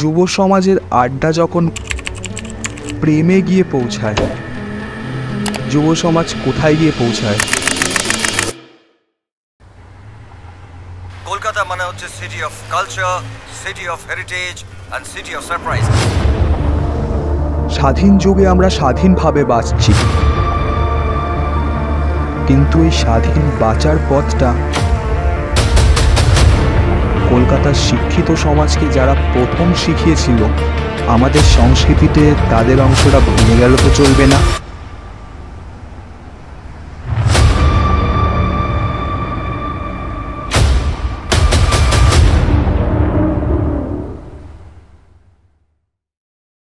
যুব সমাজের আড্ডা যখন প্রেমে গিয়ে পৌঁছায় যুব সমাজ কোথায় গিয়ে পৌঁছায়? কলকাতা মানে হচ্ছে city of culture city of heritage and city of surprise স্বাধীন যুগে আমরা স্বাধীনভাবে বাঁচছি। কিন্তু এই স্বাধীন বাঁচার পথটা কলকাতার শিক্ষিত সমাজকে যারা প্রথম শিখিয়েছিল, আমাদের সংস্কৃতিতে তাদের অংশটা ভেঙে গেল তো চলবে না।